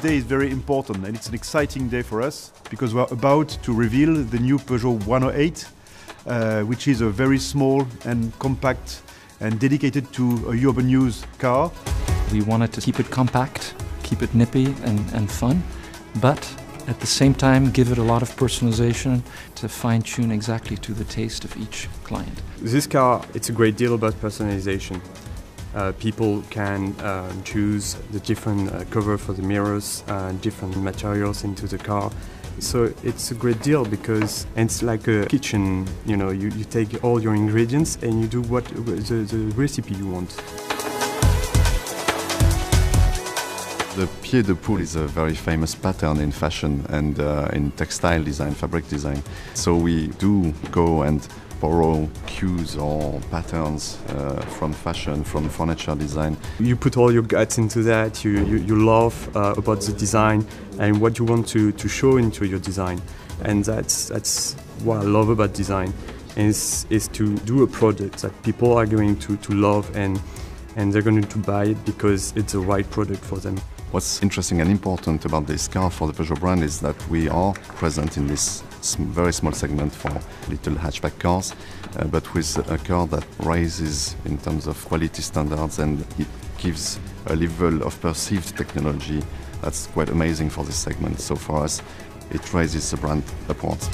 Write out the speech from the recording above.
day is very important and it's an exciting day for us because we're about to reveal the new Peugeot 108, uh, which is a very small and compact and dedicated to a urban use car. We wanted to keep it compact, keep it nippy and, and fun, but at the same time give it a lot of personalization to fine tune exactly to the taste of each client. This car, it's a great deal about personalization. Uh, people can uh, choose the different uh, cover for the mirrors, uh, different materials into the car. So it's a great deal because it's like a kitchen. You know, you, you take all your ingredients and you do what the, the recipe you want. The pied de poule is a very famous pattern in fashion and uh, in textile design, fabric design. So we do go and borrow cues or patterns uh, from fashion, from furniture design. You put all your guts into that, you, you, you love uh, about the design and what you want to, to show into your design. And that's, that's what I love about design, is, is to do a product that people are going to, to love and, and they're going to buy it because it's the right product for them. What's interesting and important about this car for the Peugeot brand is that we are present in this very small segment for little hatchback cars, uh, but with a car that rises in terms of quality standards and it gives a level of perceived technology that's quite amazing for this segment. So for us, it raises the brand upwards.